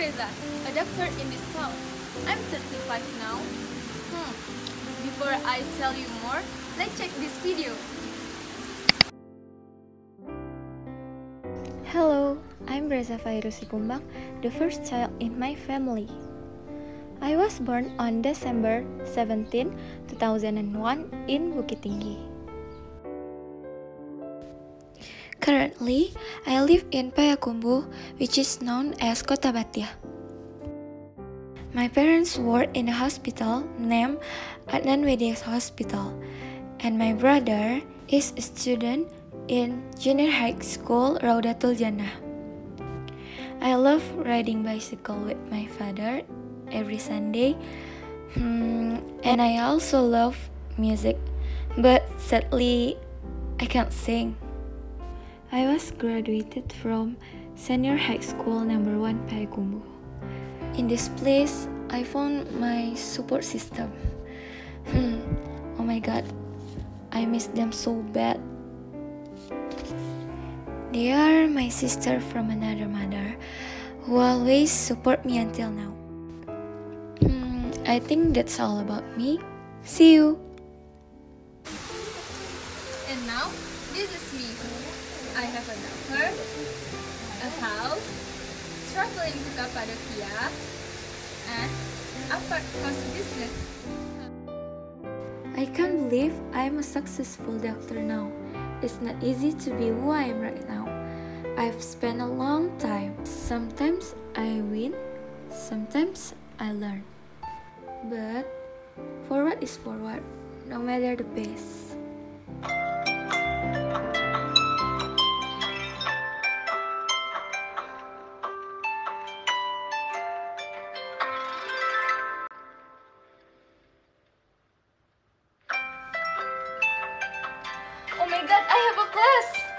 Reza, a doctor in this town. I'm 35 now. Hmm. Before I tell you more, let's check this video. Hello, I'm Reza Fairuz Sikumbang, the first child in my family. I was born on December 17, 2001 in Bukit Tinggi. Currently, I live in Payakumbuh, which is known as Kota Batiah. My parents work in a hospital named Adnan Wedes Hospital, and my brother is a student in junior high school Raudatul Jannah. I love riding bicycle with my father every Sunday, hmm, and I also love music, but sadly, I can't sing. I was graduated from senior high school number one Payakumbuh. In this place, I found my support system. Hmm, oh my god, I miss them so bad. They are my sister from another mother who always support me until now. Hmm, I think that's all about me. See you. And now, this is me. I have a doctor, a house, traveling to Cappadocia, and a part cost business. I can't believe I'm a successful doctor now. It's not easy to be who I am right now. I've spent a long time. Sometimes I win, sometimes I learn. But forward is forward, no matter the pace. My god, I have a class!